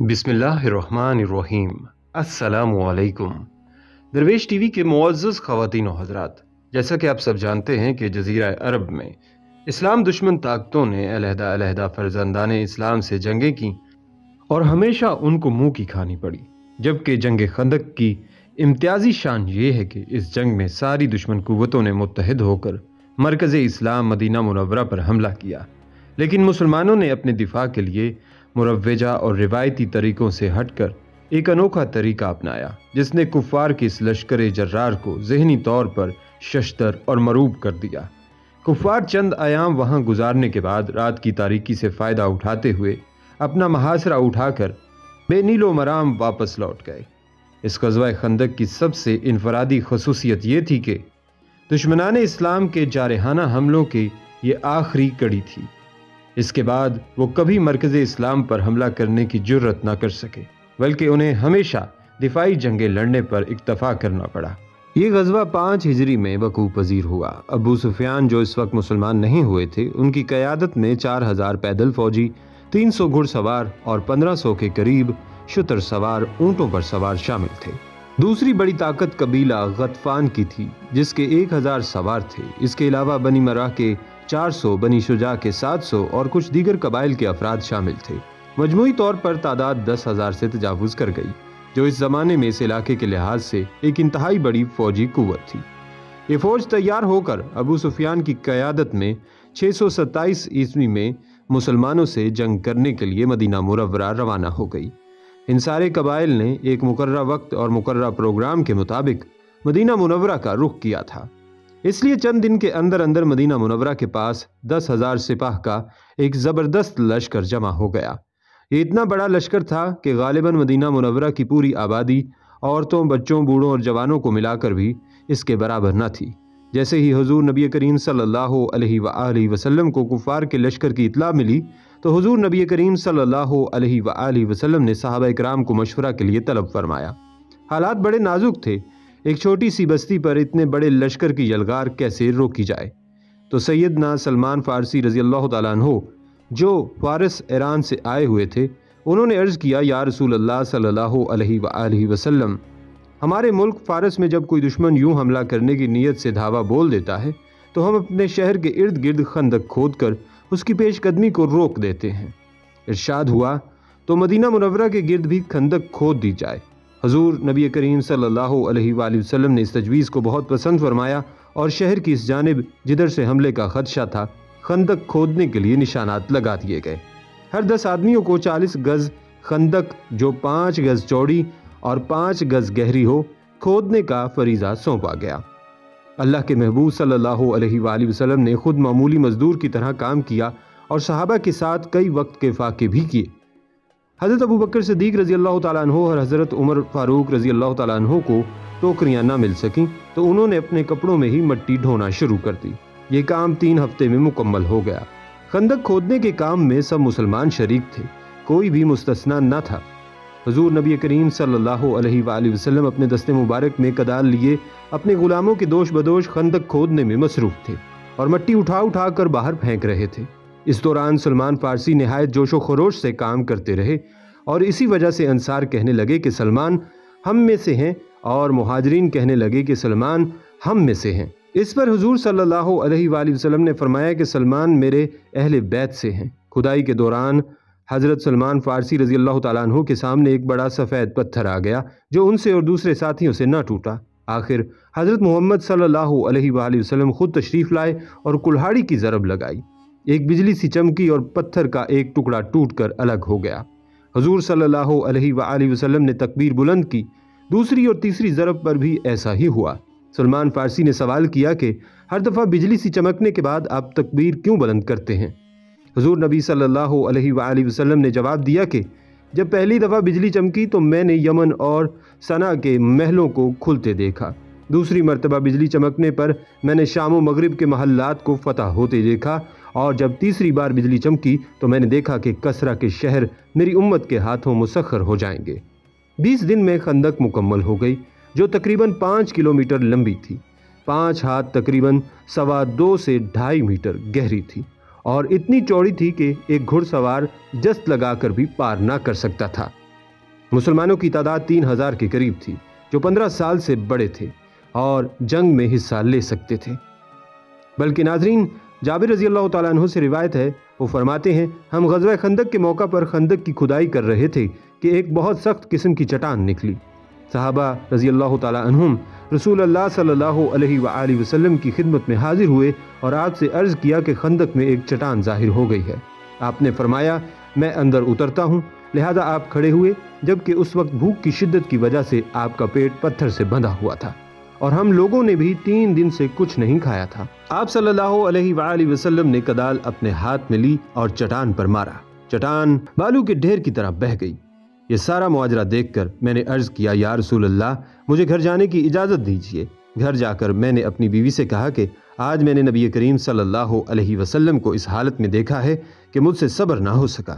بسم اللہ الرحمن الرحیم۔ السلام علیکم۔ درویش ٹی وی کے معزز خواتین و حضرات، جیسا کہ آپ سب جانتے ہیں کہ جزیرہ عرب میں اسلام دشمن طاقتوں نے علیحدہ علیحدہ فرزندان اسلام سے جنگیں کی اور ہمیشہ ان کو منہ کی کھانی پڑی، جبکہ جنگ خندق کی امتیازی شان یہ ہے کہ اس جنگ میں ساری دشمن قوتوں نے متحد ہو کر مرکز اسلام مدینہ منورہ پر حملہ کیا۔ لیکن مسلمانوں نے اپنے دفاع کے لیے مروجہ اور روایتی طریقوں سے ہٹ کر ایک انوکھا طریقہ اپنایا، جس نے کفار کی اس لشکر جرار کو ذہنی طور پر ششتر اور مروب کر دیا۔ کفار چند ایام وہاں گزارنے کے بعد رات کی تاریکی سے فائدہ اٹھاتے ہوئے اپنا محاصرہ اٹھا کر بے نیل و مرام واپس لوٹ گئے۔ اس قضوہ خندق کی سب سے انفرادی خصوصیت یہ تھی کہ دشمنان اسلام کے جارحانہ حملوں کی یہ آخری کڑی تھی۔ اس کے بعد وہ کبھی مرکز اسلام پر حملہ کرنے کی جرت نہ کر سکے، بلکہ انہیں ہمیشہ دفاعی جنگیں لڑنے پر اکتفا کرنا پڑا۔ یہ غزوہ پانچ ہجری میں وقوع پذیر ہوا۔ ابو سفیان جو اس وقت مسلمان نہیں ہوئے تھے، ان کی قیادت میں چار ہزار پیدل فوجی، تین سو گھڑ سوار اور پندرہ سو کے قریب شتر سوار اونٹوں پر سوار شامل تھے۔ دوسری بڑی طاقت قبیلہ غطفان کی تھی، جس کے ایک ہزار سوار تھے۔ اس کے علاوہ بنی مرہ کے چار سو، بنی شجاع کے سات سو اور کچھ دیگر قبائل کے افراد شامل تھے۔ مجموعی طور پر تعداد دس ہزار سے تجاوز کر گئی، جو اس زمانے میں اس علاقے کے لحاظ سے ایک انتہائی بڑی فوجی قوت تھی۔ یہ فوج تیار ہو کر ابو سفیان کی قیادت میں چھ سو ستائیس عیسوی میں مسلمانوں سے جنگ کرنے کے لیے مدینہ مرورہ روانہ ہو گئی۔ ان سارے قبائل نے ایک مقررہ وقت اور مقررہ پروگرام کے مطابق مدینہ منورہ کا رخ کیا تھا۔ اس لیے چند دن کے اندر اندر مدینہ منورہ کے پاس دس ہزار سپاہ کا ایک زبردست لشکر جمع ہو گیا۔ یہ اتنا بڑا لشکر تھا کہ غالباً مدینہ منورہ کی پوری آبادی عورتوں، بچوں، بوڑھوں اور جوانوں کو ملا کر بھی اس کے برابر نہ تھی۔ جیسے ہی حضور نبی کریم صلی اللہ علیہ وآلہ وسلم کو کفار کے لشکر کی اطلاع ملی، تو حضور نبی کریم صلی اللہ علیہ وآلہ وسلم نے صحابہ اکرام کو مشورہ کے لیے طلب فرمایا۔ حالات بڑے نازک تھے۔ ایک چھوٹی سی بستی پر اتنے بڑے لشکر کی یلغار کیسے روکی جائے؟ تو سیدنا سلمان فارسی رضی اللہ تعالیٰ عنہ، جو فارس، ایران سے آئے ہوئے تھے، انہوں نے عرض کیا، یا رسول اللہ صلی اللہ علیہ وآلہ وسلم، ہمارے ملک فارس میں جب کوئی دشمن یوں حملہ کرنے کی نیت سے دھاوا بول دیتا ہے، تو ہم اپنے شہر کے ارد گرد خندق کھود کر اس کی پیش قدمی کو روک دیتے ہیں۔ ارشاد ہوا، تو مدینہ منورہ کے گرد بھی خندق کھود دی جائے۔ حضور نبی کریم صلی اللہ علیہ وآلہ وسلم نے اس تجویز کو بہت پسند فرمایا اور شہر کی اس جانب جدھر سے حملے کا خدشہ تھا، خندق کھودنے کے لیے نشانات لگا دیے گئے۔ ہر دس آدمیوں کو چالیس گز خندق، جو پانچ گز چوڑی اور پانچ گز گہری ہو، کھودنے کا فریضہ سونپا گیا۔ اللہ کے محبوب صلی اللہ علیہ وآلہ وسلم نے خود معمولی مزدور کی طرح کام کیا اور صحابہ کے ساتھ کئی وقت کے فاقے بھی کیے۔ حضرت ابو بکر صدیق رضی اللہ تعالیٰ عنہ اور حضرت عمر فاروق رضی اللہ تعالیٰ عنہ کو ٹوکریاں نہ مل سکیں تو انہوں نے اپنے کپڑوں میں ہی مٹی ڈھونا شروع کر دی۔ یہ کام تین ہفتے میں مکمل ہو گیا۔ خندق کھودنے کے کام میں سب مسلمان شریک تھے۔ کوئی بھی مستثنا نہ تھا۔ حضور نبی کریم صلی اللہ علیہ وآلہ وسلم اپنے دست مبارک میں کدال لیے اپنے غلاموں کے دوش بدوش خندق کھودنے میں مصروف تھے اور مٹی اٹھا اٹھا کر باہر پھینک رہے تھے۔ اس دوران سلمان فارسی نہایت جوش و خروش سے کام کرتے رہے اور اسی وجہ سے انصار کہنے لگے کہ سلمان ہم میں سے ہیں اور مہاجرین کہنے لگے کہ سلمان ہم میں سے ہیں۔ اس پر حضور صلی اللہ علیہ وآلہ وسلم نے فرمایا کہ سلمان میرے اہل بیت سے ہیں۔ خدائی کے دوران حضرت سلمان فارسی رضی اللہ تعالیٰ عنہ کے سامنے ایک بڑا سفید پتھر آ گیا جو ان سے اور دوسرے ساتھیوں سے نہ ٹوٹا۔ آخر حضرت محمد صلی اللہ علیہ وآلہ وسلم خود تشریف لائے اور کلہاڑی کی ضرب لگائی۔ ایک بجلی سی چمکی اور پتھر کا ایک ٹکڑا ٹوٹ کر الگ ہو گیا۔ حضور صلی اللہ علیہ وآلہ وسلم نے تکبیر بلند کی۔ دوسری اور تیسری ضرب پر بھی ایسا ہی ہوا۔ سلمان فارسی نے سوال کیا کہ ہر دفعہ بجلی سی چمکنے کے بعد آپ تکبیر کیوں بلند کرتے ہیں؟ حضور نبی صلی اللہ علیہ وآلہ وسلم نے جواب دیا کہ جب پہلی دفعہ بجلی چمکی تو میں نے یمن اور سنا کے محلوں کو کھلتے دیکھا۔ دوسری مرتبہ بجلی چمکنے پر میں نے شام و مغرب کے محلات کو فتح ہوتے دیکھا۔ اور جب تیسری بار بجلی چمکی تو میں نے دیکھا کہ کسرہ کے شہر میری امت کے ہاتھوں مسخر ہو جائیں گے۔ بیس دن میں خندق مکمل ہو گئی، جو تقریباً پانچ کلومیٹر لمبی تھی۔ پانچ ہاتھ تقریباً سوا دو سے ڈھائی میٹر گہری تھی۔ اور اتنی چوڑی تھی کہ ایک گھڑ سوار جست لگا کر بھی پار نہ کر سکتا تھا۔ مسلمانوں کی تعداد تین ہزار کے قریب تھی، جو پندرہ سال سے بڑے تھے اور جنگ میں حصہ لے سکتے تھے۔ بلکہ ناظرین جابر رضی اللہ تعالیٰ عنہ سے روایت ہے، وہ فرماتے ہیں، ہم غزوہ خندق کے موقع پر خندق کی کھدائی کر رہے تھے کہ ایک بہت سخت قسم کی چٹان نکلی۔ صحابہ رضی اللہ تعالیٰ عنہم رسول اللہ صلی اللہ علیہ وآلہ وسلم کی خدمت میں حاضر ہوئے اور آپ سے عرض کیا کہ خندق میں ایک چٹان ظاہر ہو گئی ہے۔ آپ نے فرمایا، میں اندر اترتا ہوں، لہذا آپ کھڑے ہوئے، جبکہ اس وقت بھوک کی شدت کی وجہ سے آپ کا پیٹ پتھر سے بندھا ہوا تھا۔ اور ہم لوگوں نے بھی تین دن سے کچھ نہیں کھایا تھا۔ آپ صلی اللہ علیہ وآلہ وسلم نے کدال اپنے ہاتھ میں لی اور چٹان پر مارا۔ چٹان بالو کے ڈھیر کی طرح بہ گئی۔ یہ سارا معاجرہ دیکھ کر میں نے عرض کیا، یا رسول اللہ، مجھے گھر جانے کی اجازت دیجیے گھر جا کر میں نے اپنی بیوی سے کہا کہ آج میں نے نبی کریم صلی اللہ علیہ وسلم کو اس حالت میں دیکھا ہے کہ مجھ سے صبر نہ ہو سکا۔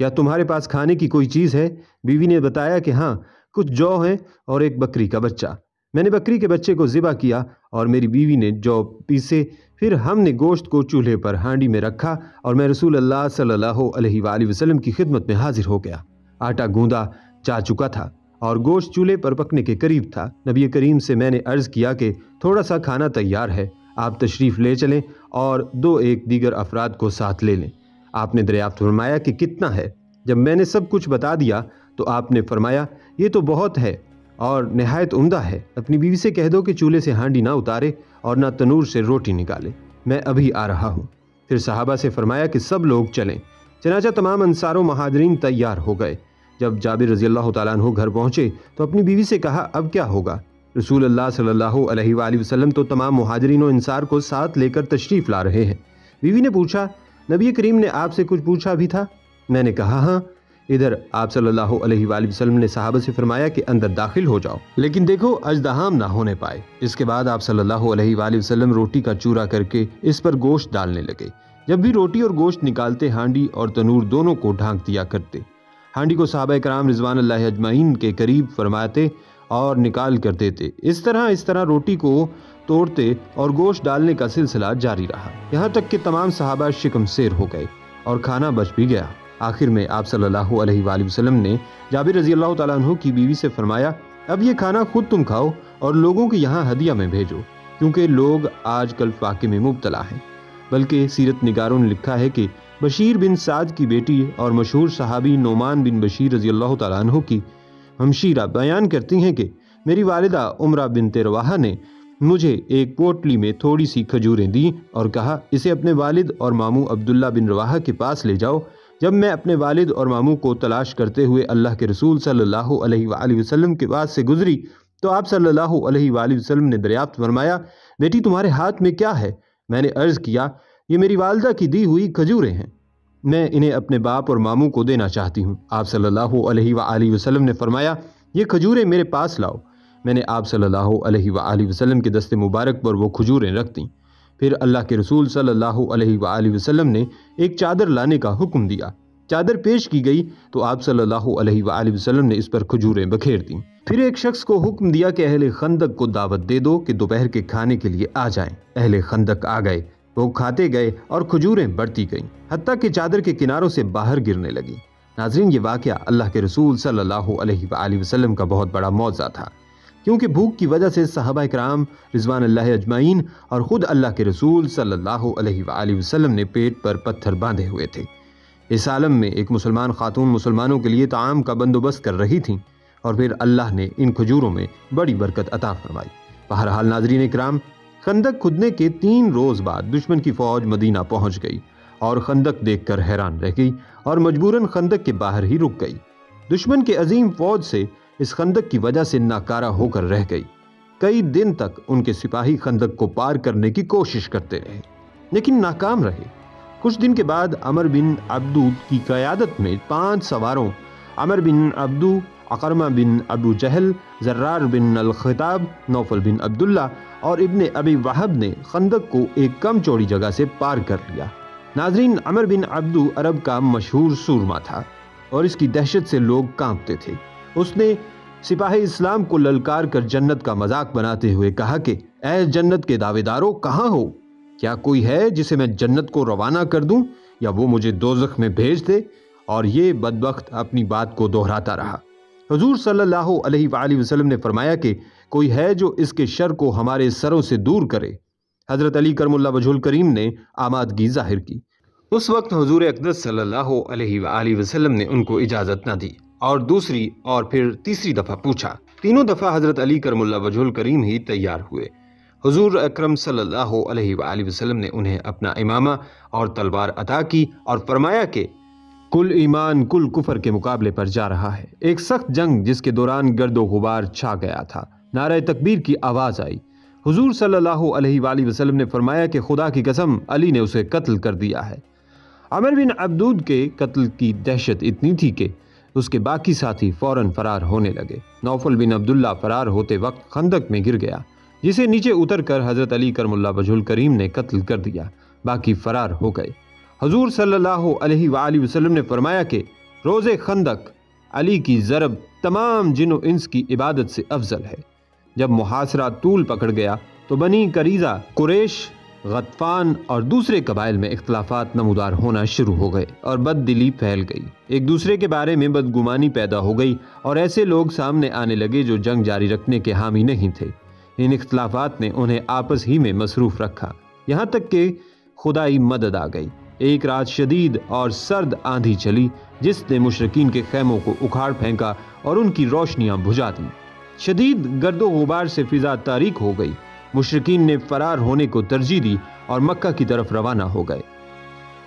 یا تمہارے پاس کھانے کی کوئی چیز ہے؟ بیوی نے بتایا کہ ہاں کچھ جو ہیں اور ایک بکری کا بچہ۔ میں نے بکری کے بچے کو ذبح کیا اور میری بیوی نے جو پیسے، پھر ہم نے گوشت کو چولہے پر ہانڈی میں رکھا اور میں رسول اللہ صلی اللہ علیہ وآلہ وسلم کی خدمت میں حاضر ہو گیا۔ آٹا گوندا جا چکا تھا اور گوشت چولہے پر پکنے کے قریب تھا۔ نبی کریم سے میں نے عرض کیا کہ تھوڑا سا کھانا تیار ہے، آپ تشریف لے چلیں اور دو ایک دیگر افراد کو ساتھ لے لیں۔ آپ نے دریافت فرمایا کہ کتنا ہے۔ جب میں نے سب کچھ بتا دیا تو آپ نے فرمایا، یہ تو بہت ہے۔ اور نہایت عمدہ ہے۔ اپنی بیوی سے کہہ دو کہ چولہے سے ہانڈی نہ اتارے اور نہ تنور سے روٹی نکالے۔ میں ابھی آ رہا ہوں۔ پھر صحابہ سے فرمایا کہ سب لوگ چلیں۔ چنانچہ تمام انصار و مہاجرین تیار ہو گئے۔ جب جابر رضی اللہ تعالیٰ عنہ گھر پہنچے تو اپنی بیوی سے کہا، اب کیا ہوگا؟ رسول اللہ صلی اللہ علیہ وآلہ وسلم تو تمام مہاجرین و انصار کو ساتھ لے کر تشریف لا رہے ہیں۔ بیوی نے پوچھا، نبی کریم نے آپ سے کچھ پوچھا بھی تھا؟ میں نے کہا ہاں۔ ادھر آپ صلی اللہ علیہ وآلہ وسلم نے صحابہ سے فرمایا کہ اندر داخل ہو جاؤ۔ لیکن دیکھو، اجدہام نہ ہونے پائے۔ اس کے بعد آپ صلی اللہ علیہ وآلہ وسلم روٹی کا چورا کر کے اس پر گوشت ڈالنے لگے۔ جب بھی روٹی اور گوشت نکالتے، ہانڈی اور تنور دونوں کو ڈھانک دیا کرتے۔ ہانڈی کو صحابہ کرام رضوان اللہ اجمعین کے قریب فرماتے اور نکال کر دیتے۔ اس طرح اس طرح روٹی کو توڑتے اور گوشت ڈالنے کا سلسلہ جاری رہا۔ یہاں تک کہ تمام صحابہ شکم سیر ہو گئے اور کھانا بچ بھی گیا۔ آخر میں آپ صلی اللہ علیہ وآلہ وسلم نے جابر رضی اللہ تعالیٰ عنہ کی بیوی سے فرمایا، اب یہ کھانا خود تم کھاؤ اور لوگوں کے یہاں ہدیہ میں بھیجو، کیونکہ لوگ آج کل فاقے میں مبتلا ہیں۔ بلکہ سیرت نگاروں نے لکھا ہے کہ بشیر بن سعد کی بیٹی اور مشہور صحابی نعمان بن بشیر رضی اللہ تعالیٰ عنہ کی ہمشیرہ بیان کرتی ہیں کہ میری والدہ عمرہ بن تیرواہ نے مجھے ایک پوٹلی میں تھوڑی سی کھجوریں دیں اور کہا، اسے اپنے والد اور ماموں عبداللہ بن رواحہ کے پاس لے جاؤ جب میں اپنے والد اور ماموں کو تلاش کرتے ہوئے اللہ کے رسول صلی اللہ علیہ وآلہ وسلم کے پاس سے گزری تو آپ صلی اللہ علیہ وآلہ وسلم نے دریافت فرمایا، بیٹی، تمہارے ہاتھ میں کیا ہے؟ میں نے عرض کیا، یہ میری والدہ کی دی ہوئی کھجوریں ہیں۔ میں انہیں اپنے باپ اور ماموں کو دینا چاہتی ہوں۔ آپ صلی اللہ علیہ وآلہ وسلم نے فرمایا، یہ کھجوریں میرے پاس لاؤ۔ میں نے آپ صلی اللہ علیہ وآلہ وسلم کے دست مبارک پر وہ کھجوریں رکھ دیں۔ پھر اللہ کے رسول صلی اللہ علیہ وآلہ وسلم نے ایک چادر لانے کا حکم دیا۔ چادر پیش کی گئی تو آپ صلی اللہ علیہ وآلہ وسلم نے اس پر کھجوریں بکھیر دیں۔ پھر ایک شخص کو حکم دیا کہ اہل خندق کو دعوت دے دو کہ دوپہر کے کھانے کے لیے آ جائیں۔ اہل خندق آ گئے، وہ کھاتے گئے اور کھجوریں بڑھتی گئیں، حتیٰ کہ چادر کے کناروں سے باہر گرنے لگی ناظرین، یہ واقعہ اللہ کے رسول صلی اللہ علیہ وآلہ وسلم کا بہت بڑا موضع تھا۔ کیونکہ بھوک کی وجہ سے صحابہ اکرام رضوان اللہ اجمعین اور خود اللہ کے رسول صلی اللہ علیہ وآلہ وسلم نے پیٹ پر پتھر باندھے ہوئے تھے۔ اس عالم میں ایک مسلمان خاتون مسلمانوں کے لیے تعام کا بندوبست کر رہی تھیں اور پھر اللہ نے ان کھجوروں میں بڑی برکت عطا فرمائی۔ بہرحال ناظرین اکرام، خندق کھدنے کے تین روز بعد دشمن کی فوج مدینہ پہنچ گئی اور خندق دیکھ کر حیران رہ گئی اور مجبوراً خندق کے باہر ہی رک گئی۔ دشمن کے عظیم فوج سے اس خندق کی وجہ سے ناکارہ ہو کر رہ گئی۔ کئی دن تک ان کے سپاہی خندق کو پار کرنے کی کوشش کرتے رہے، لیکن ناکام رہے۔ کچھ دن کے بعد عمر بن عبدو کی قیادت میں پانچ سواروں، عمر بن عبدو، اقرمہ بن ابو جہل، زرار بن الخطاب، نوفل بن عبداللہ اور ابن ابی وحب نے خندق کو ایک کم چوڑی جگہ سے پار کر لیا۔ ناظرین، عمر بن عبدو عرب کا مشہور سورما تھا اور اس کی دہشت سے لوگ کانپتے تھے۔ اس نے سپاہ اسلام کو للکار کر جنت کا مذاق بناتے ہوئے کہا کہ اے جنت کے دعوے داروں، کہاں ہو؟ کیا کوئی ہے جسے میں جنت کو روانہ کر دوں یا وہ مجھے دوزخ میں بھیج دے؟ اور یہ بدبخت اپنی بات کو دہراتا رہا۔ حضور صلی اللہ علیہ وآلہ وسلم نے فرمایا کہ کوئی ہے جو اس کے شر کو ہمارے سروں سے دور کرے۔ حضرت علی کرم اللہ وجہ الکریم نے آمادگی ظاہر کی۔ اس وقت حضور اقدس صلی اللہ علیہ وآلہ وسلم نے ان کو اجازت نہ دی۔ اور دوسری اور پھر تیسری دفعہ پوچھا۔ تینوں دفعہ حضرت علی کرم اللہ وجہ الکریم ہی تیار ہوئے۔ حضور اکرم صلی اللہ علیہ وآلہ وسلم نے انہیں اپنا امامہ اور تلوار عطا کی اور فرمایا کہ کل ایمان، کل کفر کے مقابلے پر جا رہا ہے۔ ایک سخت جنگ جس کے دوران گرد و غبار چھا گیا تھا۔ نعرہ تکبیر کی آواز آئی۔ حضور صلی اللہ علیہ وآلہ وسلم نے فرمایا کہ خدا کی قسم، علی نے اسے قتل کر دیا ہے۔ عمر بن عبدود کے قتل کی دہشت اتنی تھی کہ اس کے باقی ساتھی فوراً فرار ہونے لگے۔ نوفل بن عبداللہ فرار ہوتے وقت خندق میں گر گیا، جسے نیچے اتر کر حضرت علی کرم اللہ وجہ الکریم نے قتل کر دیا۔ باقی فرار ہو گئے۔ حضور صلی اللہ علیہ وآلہ وسلم نے فرمایا کہ روز خندق علی کی ضرب تمام جن و انس کی عبادت سے افضل ہے۔ جب محاصرہ طول پکڑ گیا تو بنی کریزہ قریش غطفان اور دوسرے قبائل میں اختلافات نمودار ہونا شروع ہو گئے اور بد دلی پھیل گئی۔ ایک دوسرے کے بارے میں بدگمانی پیدا ہو گئی اور ایسے لوگ سامنے آنے لگے جو جنگ جاری رکھنے کے حامی نہیں تھے۔ ان اختلافات نے انہیں آپس ہی میں مصروف رکھا۔ یہاں تک کہ خدائی مدد آ گئی۔ ایک رات شدید اور سرد آندھی چلی، جس نے مشرقین کے خیموں کو اکھاڑ پھینکا اور ان کی روشنیاں بجھا دیں۔ شدید گرد و غبار سے فضا تاریک ہو گئی۔ مشرقین نے فرار ہونے کو ترجیح دی اور مکہ کی طرف روانہ ہو گئے۔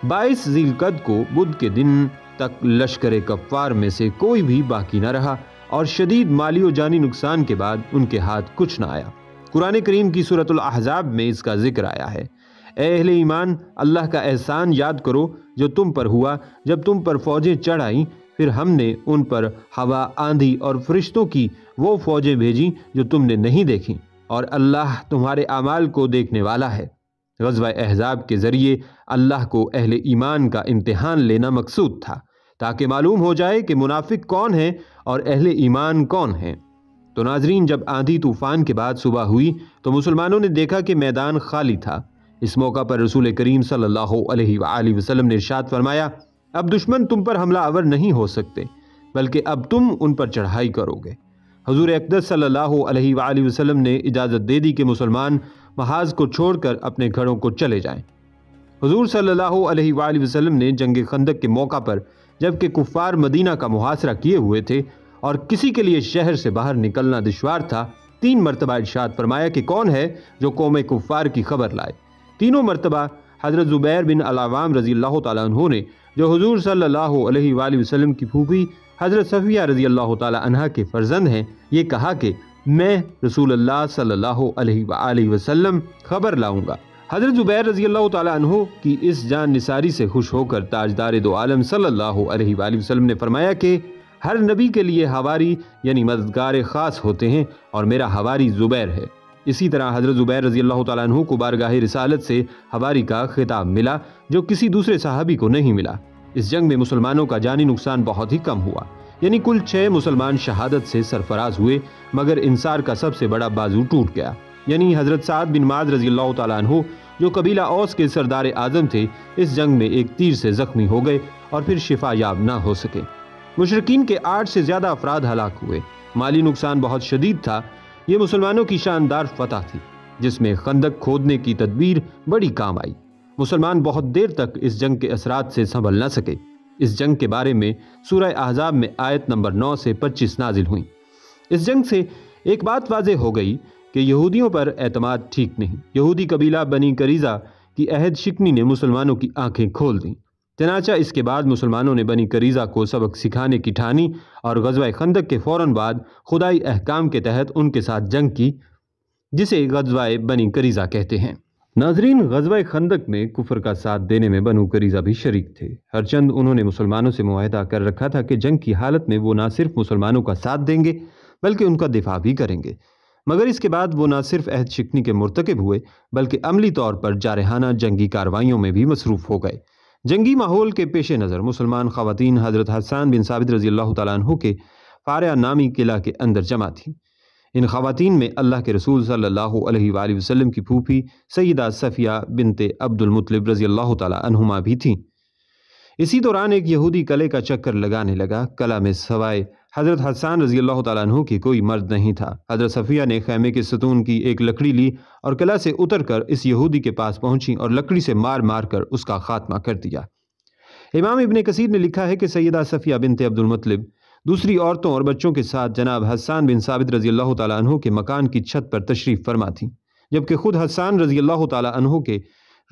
بائیس ذیل قد کو بدھ کے دن تک لشکر کفار میں سے کوئی بھی باقی نہ رہا اور شدید مالی و جانی نقصان کے بعد ان کے ہاتھ کچھ نہ آیا۔ قرآن کریم کی صورت الاحزاب میں اس کا ذکر آیا ہے۔ اے اہل ایمان، اللہ کا احسان یاد کرو جو تم پر ہوا، جب تم پر فوجیں چڑھ آئیں، پھر ہم نے ان پر ہوا آندھی اور فرشتوں کی وہ فوجیں بھیجیں جو تم نے نہیں دیکھیں۔ اور اللہ تمہارے اعمال کو دیکھنے والا ہے۔ غزوہ احزاب کے ذریعے اللہ کو اہل ایمان کا امتحان لینا مقصود تھا، تاکہ معلوم ہو جائے کہ منافق کون ہیں اور اہل ایمان کون ہیں۔ تو ناظرین، جب آندھی طوفان کے بعد صبح ہوئی تو مسلمانوں نے دیکھا کہ میدان خالی تھا۔ اس موقع پر رسول کریم صلی اللہ علیہ وآلہ وسلم نے ارشاد فرمایا، اب دشمن تم پر حملہ آور نہیں ہو سکتے، بلکہ اب تم ان پر چڑھائی کرو گے۔ حضور اقدس صلی اللہ علیہ وآلہ وسلم نے اجازت دے دی کہ مسلمان محاذ کو چھوڑ کر اپنے گھروں کو چلے جائیں۔ حضور صلی اللہ علیہ وآلہ وسلم نے جنگ خندق کے موقع پر جبکہ کفار مدینہ کا محاصرہ کیے ہوئے تھے اور کسی کے لیے شہر سے باہر نکلنا دشوار تھا، تین مرتبہ ارشاد فرمایا کہ کون ہے جو قوم کفار کی خبر لائے۔ تینوں مرتبہ حضرت زبیر بن العوام رضی اللہ تعالیٰ عنہ نے، جو حضور صلی اللہ علیہ وآلہ وسلم کی پھوپھی حضرت صفیہ رضی اللہ تعالیٰ عنہ کے فرزند ہیں، یہ کہا کہ میں رسول اللہ صلی اللہ علیہ وآلہ وسلم خبر لاؤں گا۔ حضرت زبیر رضی اللہ تعالیٰ عنہ کی اس جان نثاری سے خوش ہو کر تاجدار دو عالم صلی اللہ علیہ وآلہ وسلم نے فرمایا کہ ہر نبی کے لیے ہواری یعنی مددگار خاص ہوتے ہیں اور میرا ہواری زبیر ہے۔ اسی طرح حضرت زبیر رضی اللہ تعالیٰ عنہ کو بارگاہ رسالت سے ہواری کا خطاب ملا جو کسی دوسرے صحابی کو نہیں ملا۔ اس جنگ میں مسلمانوں کا جانی نقصان بہت ہی کم ہوا۔ یعنی کل چھ مسلمان شہادت سے سرفراز ہوئے، مگر انصار کا سب سے بڑا بازو ٹوٹ گیا۔ یعنی حضرت سعد بن معاذ رضی اللہ تعالیٰ عنہ، جو قبیلہ اوس کے سردار اعظم تھے، اس جنگ میں ایک تیر سے زخمی ہو گئے اور پھر شفا یاب نہ ہو سکے۔ مشرقین کے آٹھ سے زیادہ افراد ہلاک ہوئے۔ مالی نقصان بہت شدید تھا۔ یہ مسلمانوں کی شاندار فتح تھی، جس میں خندق کھودنے کی تدبیر بڑی کام آئی۔ مسلمان بہت دیر تک اس جنگ کے اثرات سے سنبھل نہ سکے۔ اس جنگ کے بارے میں سورہ احزاب میں آیت نمبر نو سے پچیس نازل ہوئیں اس جنگ سے ایک بات واضح ہو گئی کہ یہودیوں پر اعتماد ٹھیک نہیں۔ یہودی قبیلہ بنی کریزہ کی عہد شکنی نے مسلمانوں کی آنکھیں کھول دیں۔ چنانچہ اس کے بعد مسلمانوں نے بنی کریزہ کو سبق سکھانے کی ٹھانی اور غزوہ خندق کے فوراً بعد خدائی احکام کے تحت ان کے ساتھ جنگ کی، جسے غزوہ بنی کریزہ کہتے ہیں۔ ناظرین، غزوہ خندق میں کفر کا ساتھ دینے میں بنو کریزہ بھی شریک تھے۔ ہر چند انہوں نے مسلمانوں سے معاہدہ کر رکھا تھا کہ جنگ کی حالت میں وہ نہ صرف مسلمانوں کا ساتھ دیں گے، بلکہ ان کا دفاع بھی کریں گے۔ مگر اس کے بعد وہ نہ صرف عہد شکنی کے مرتکب ہوئے، بلکہ عملی طور پر جارحانہ جنگی کاروائیوں میں بھی مصروف ہو گئے۔ جنگی ماحول کے پیش نظر مسلمان خواتین حضرت حسان بن ثابت رضی اللہ تعالیٰ عنہ کے فارع نامی قلعہ کے اندر جمع تھیں۔ ان خواتین میں اللہ کے رسول صلی اللہ علیہ وآلہ وسلم کی پھوپھی سیدہ صفیہ بنت عبد المطلب رضی اللہ تعالیٰ عنہما بھی تھیں۔ اسی دوران ایک یہودی کلے کا چکر لگانے لگا کلا میں سوائے حضرت حسان رضی اللہ تعالیٰ عنہ کی کوئی مرد نہیں تھا۔ حضرت صفیہ نے خیمے کے ستون کی ایک لکڑی لی اور کلا سے اتر کر اس یہودی کے پاس پہنچی اور لکڑی سے مار مار کر اس کا خاتمہ کر دیا۔ امام ابن کثیر نے لکھا ہے کہ سیدہ صفیہ بنت عبد المطلب دوسری عورتوں اور بچوں کے ساتھ جناب حسان بن ثابت رضی اللہ تعالیٰ عنہ کے مکان کی چھت پر تشریف فرما تھیں، جبکہ خود حسان رضی اللہ تعالیٰ عنہ کے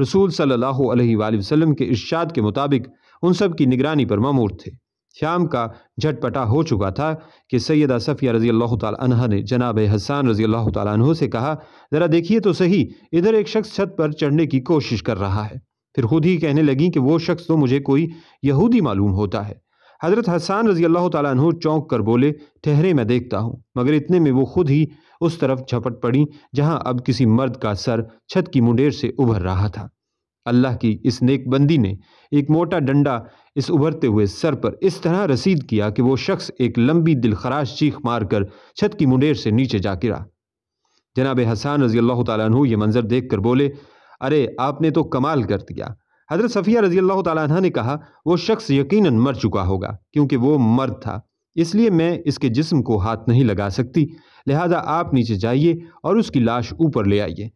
رسول صلی اللہ علیہ وآلہ وسلم کے ارشاد کے مطابق ان سب کی نگرانی پر معمور تھے۔ شام کا جھٹ پٹا ہو چکا تھا کہ سیدہ صفیہ رضی اللہ تعالیٰ عنہ نے جناب حسان رضی اللہ تعالیٰ عنہ سے کہا، ذرا دیکھیے تو صحیح، ادھر ایک شخص چھت پر چڑھنے کی کوشش کر رہا ہے۔ پھر خود ہی کہنے لگیں کہ وہ شخص تو مجھے کوئی یہودی معلوم ہوتا ہے۔ حضرت حسان رضی اللہ تعالیٰ عنہ چونک کر بولے، ٹھہرے میں دیکھتا ہوں، مگر اتنے میں وہ خود ہی اس طرف جھپٹ پڑی جہاں اب کسی مرد کا سر چھت کی منڈیر سے ابھر رہا تھا۔ اللہ کی اس نیک بندی نے ایک موٹا ڈنڈا اس ابھرتے ہوئے سر پر اس طرح رسید کیا کہ وہ شخص ایک لمبی دل خراش چیخ مار کر چھت کی منڈیر سے نیچے جا گرا۔ جناب حسان رضی اللہ تعالیٰ عنہ یہ منظر دیکھ کر بولے، ارے، آپ نے تو کمال کر دیا۔ حضرت صفیہ رضی اللہ تعالیٰ عنہ نے کہا، وہ شخص یقیناً مر چکا ہوگا، کیونکہ وہ مرد تھا۔ اس لیے میں اس کے جسم کو ہاتھ نہیں لگا سکتی۔ لہذا آپ نیچے جائیے اور اس کی لاش اوپر لے آئیے۔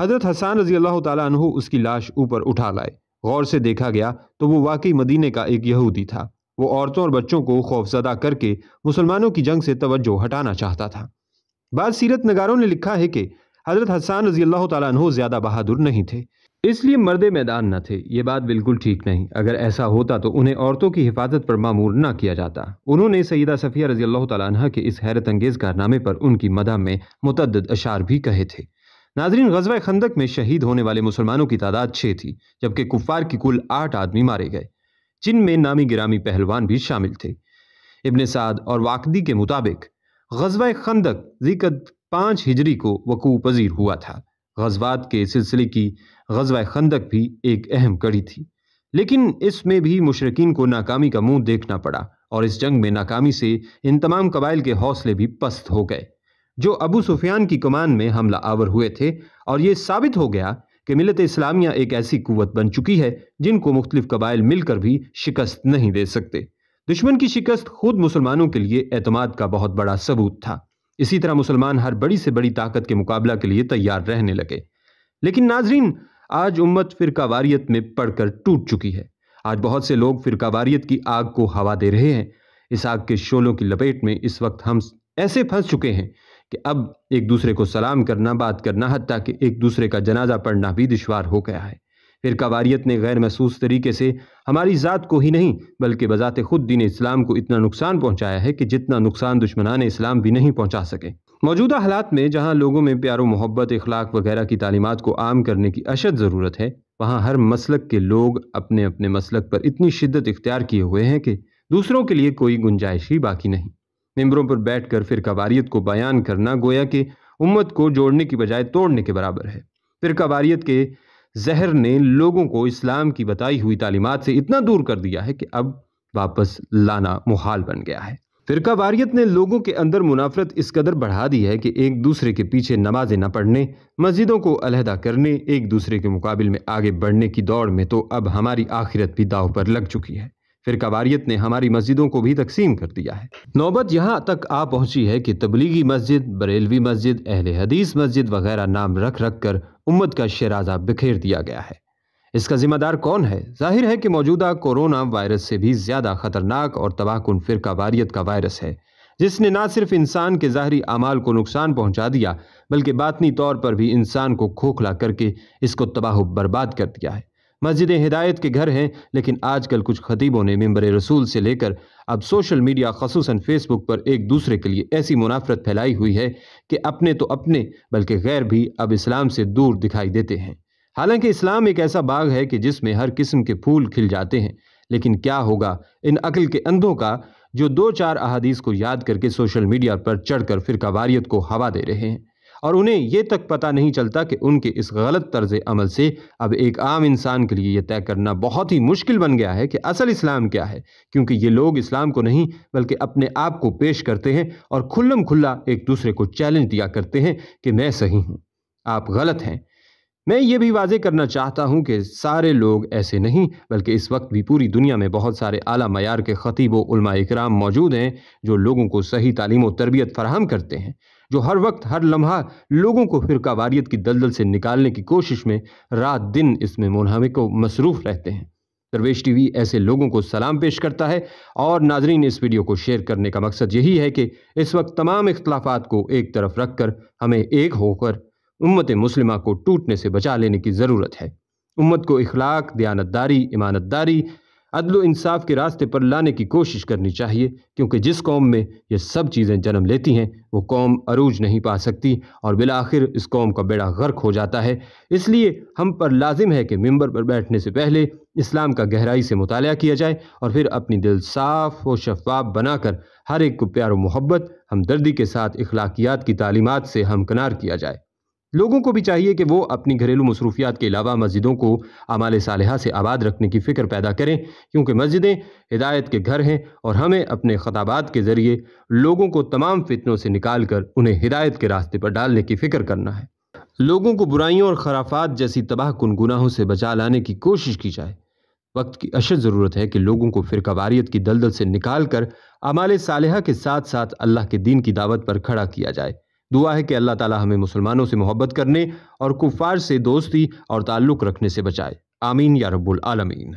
حضرت حسان رضی اللہ تعالیٰ عنہ اس کی لاش اوپر اٹھا لائے۔ غور سے دیکھا گیا تو وہ واقعی مدینے کا ایک یہودی تھا۔ وہ عورتوں اور بچوں کو خوف زدہ کر کے مسلمانوں کی جنگ سے توجہ ہٹانا چاہتا تھا۔ بعض سیرت نگاروں نے لکھا ہے کہ حضرت حسان رضی اللہ تعالیٰ عنہ زیادہ بہادر نہیں تھے۔ اس لیے مرد میدان نہ تھے۔ یہ بات بالکل ٹھیک نہیں۔ اگر ایسا ہوتا تو انہیں عورتوں کی حفاظت پر معمور نہ کیا جاتا۔ انہوں نے سیدہ صفیہ رضی اللہ تعالیٰ عنہ کے اس حیرت انگیز کارنامے پر ان کی مدہ میں متعدد اشار بھی کہے تھے۔ ناظرین، غزوہ خندق میں شہید ہونے والے مسلمانوں کی تعداد چھ تھی، جبکہ کفار کی کل آٹھ آدمی مارے گئے۔ جن میں نامی گرامی پہلوان بھی شامل تھے۔ ابن سعد اور واقدی کے مطابق غزوہ خندق ذکر پانچ ہجری کو وقوع پذیر ہوا تھا۔ غزوات کے سلسلے کی غزوہ خندق بھی ایک اہم کڑی تھی۔ لیکن اس میں بھی مشرقین کو ناکامی کا منہ دیکھنا پڑا اور اس جنگ میں ناکامی سے ان تمام قبائل کے حوصلے بھی پست ہو گئے۔ جو ابو سفیان کی کمان میں حملہ آور ہوئے تھے اور یہ ثابت ہو گیا کہ ملت اسلامیہ ایک ایسی قوت بن چکی ہے جن کو مختلف قبائل مل کر بھی شکست نہیں دے سکتے۔ دشمن کی شکست خود مسلمانوں کے لیے اعتماد کا بہت بڑا ثبوت تھا۔ اسی طرح مسلمان ہر بڑی سے بڑی طاقت کے مقابلہ کے لیے تیار رہنے لگے۔ لیکن ناظرین آج امت فرقہ واریت میں پڑھ کر ٹوٹ چکی ہے۔ آج بہت سے لوگ فرقہ واریت کی آگ کو ہوا دے رہے ہیں۔ اس آگ کے شولوں کی لپیٹ میں اس وقت ہم ایسے پھنس چکے ہیں کہ اب ایک دوسرے کو سلام کرنا، بات کرنا، حتیٰ کہ ایک دوسرے کا جنازہ پڑھنا بھی دشوار ہو گیا ہے۔ فرقہ واریت نے غیر محسوس طریقے سے ہماری ذات کو ہی نہیں، بلکہ بذات خود دین اسلام کو اتنا نقصان پہنچایا ہے کہ جتنا نقصان دشمنان اسلام بھی نہیں پہنچا سکے۔ موجودہ حالات میں جہاں لوگوں میں پیار و محبت، اخلاق وغیرہ کی تعلیمات کو عام کرنے کی اشد ضرورت ہے، وہاں ہر مسلک کے لوگ اپنے اپنے مسلک پر اتنی شدت اختیار کیے ہوئے ہیں کہ دوسروں کے لیے کوئی گنجائش ہی باقی نہیں۔ ممبروں پر بیٹھ کر فرقہ واریت کو بیان کرنا گویا کہ امت کو جوڑنے کی بجائے توڑنے کے برابر ہے۔ فرقہ واریت کے زہر نے لوگوں کو اسلام کی بتائی ہوئی تعلیمات سے اتنا دور کر دیا ہے کہ اب واپس لانا محال بن گیا ہے۔ فرقہ واریت نے لوگوں کے اندر منافرت اس قدر بڑھا دی ہے کہ ایک دوسرے کے پیچھے نمازیں نہ پڑھنے، مسجدوں کو علیحدہ کرنے، ایک دوسرے کے مقابل میں آگے بڑھنے کی دوڑ میں تو اب ہماری آخرت بھی داؤ پر لگ چکی ہے۔ فرقہ واریت نے ہماری مسجدوں کو بھی تقسیم کر دیا ہے۔ نوبت یہاں تک آ پہنچی ہے کہ تبلیغی مسجد، بریلوی مسجد، اہل حدیث مسجد وغیرہ نام رکھ رکھ کر امت کا شرازہ بکھیر دیا گیا ہے۔ اس کا ذمہ دار کون ہے؟ ظاہر ہے کہ موجودہ کورونا وائرس سے بھی زیادہ خطرناک اور تباہ کن فرقہ واریت کا وائرس ہے، جس نے نہ صرف انسان کے ظاہری اعمال کو نقصان پہنچا دیا، بلکہ باطنی طور پر بھی انسان کو کھوکھلا کر کے اس کو تباہ و برباد کر دیا ہے۔ مسجد ہدایت کے گھر ہیں، لیکن آج کل کچھ خطیبوں نے ممبر رسول سے لے کر اب سوشل میڈیا، خصوصاً فیس بک پر ایک دوسرے کے لیے ایسی منافرت پھیلائی ہوئی ہے کہ اپنے تو اپنے، بلکہ غیر بھی اب اسلام سے دور دکھائی دیتے ہیں۔ حالانکہ اسلام ایک ایسا باغ ہے کہ جس میں ہر قسم کے پھول کھل جاتے ہیں، لیکن کیا ہوگا ان عقل کے اندھوں کا جو دو چار احادیث کو یاد کر کے سوشل میڈیا پر چڑھ کر فرقہ واریت کو ہوا دے رہے ہیں۔ اور انہیں یہ تک پتہ نہیں چلتا کہ ان کے اس غلط طرز عمل سے اب ایک عام انسان کے لیے یہ طے کرنا بہت ہی مشکل بن گیا ہے کہ اصل اسلام کیا ہے، کیونکہ یہ لوگ اسلام کو نہیں بلکہ اپنے آپ کو پیش کرتے ہیں اور کھلم کھلا ایک دوسرے کو چیلنج دیا کرتے ہیں کہ میں صحیح ہوں، آپ غلط ہیں۔ میں یہ بھی واضح کرنا چاہتا ہوں کہ سارے لوگ ایسے نہیں، بلکہ اس وقت بھی پوری دنیا میں بہت سارے اعلیٰ معیار کے خطیب و علماء اکرام موجود ہیں جو لوگوں کو صحیح تعلیم و تربیت فراہم کرتے ہیں، جو ہر وقت ہر لمحہ لوگوں کو فرقہ واریت کی دلدل سے نکالنے کی کوشش میں رات دن اس میں منہمک و مصروف رہتے ہیں۔ درویش ٹی وی ایسے لوگوں کو سلام پیش کرتا ہے اور ناظرین اس ویڈیو کو شیئر کرنے کا مقصد یہی ہے کہ اس وقت تمام اختلافات کو ایک طرف رکھ کر ہمیں ایک ہو کر امت مسلمہ کو ٹوٹنے سے بچا لینے کی ضرورت ہے۔ امت کو اخلاق، دیانتداری، امانتداری، عدل و انصاف کے راستے پر لانے کی کوشش کرنی چاہیے، کیونکہ جس قوم میں یہ سب چیزیں جنم لیتی ہیں، وہ قوم عروج نہیں پا سکتی اور بالآخر اس قوم کا بیڑا غرق ہو جاتا ہے۔ اس لیے ہم پر لازم ہے کہ ممبر پر بیٹھنے سے پہلے اسلام کا گہرائی سے مطالعہ کیا جائے اور پھر اپنی دل صاف و شفاف بنا کر ہر ایک کو پیار و محبت، ہمدردی کے ساتھ اخلاقیات کی تعلیمات سے ہمکنار کیا جائے۔ لوگوں کو بھی چاہیے کہ وہ اپنی گھریلو مصروفیات کے علاوہ مسجدوں کو عمال صالحہ سے آباد رکھنے کی فکر پیدا کریں، کیونکہ مسجدیں ہدایت کے گھر ہیں اور ہمیں اپنے خطابات کے ذریعے لوگوں کو تمام فتنوں سے نکال کر انہیں ہدایت کے راستے پر ڈالنے کی فکر کرنا ہے۔ لوگوں کو برائیوں اور خرافات جیسی تباہ کن گناہوں سے بچا لانے کی کوشش کی جائے۔ وقت کی اشد ضرورت ہے کہ لوگوں کو فرقہ واریت کی دلدل سے نکال کر عمال صالحہ کے ساتھ ساتھ اللہ کے دین کی دعوت پر کھڑا کیا جائے۔ دعا ہے کہ اللہ تعالی ہمیں مسلمانوں سے محبت کرنے اور کفار سے دوستی اور تعلق رکھنے سے بچائے۔ آمین یا رب العالمین۔